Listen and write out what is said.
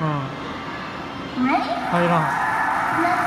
嗯，可以了。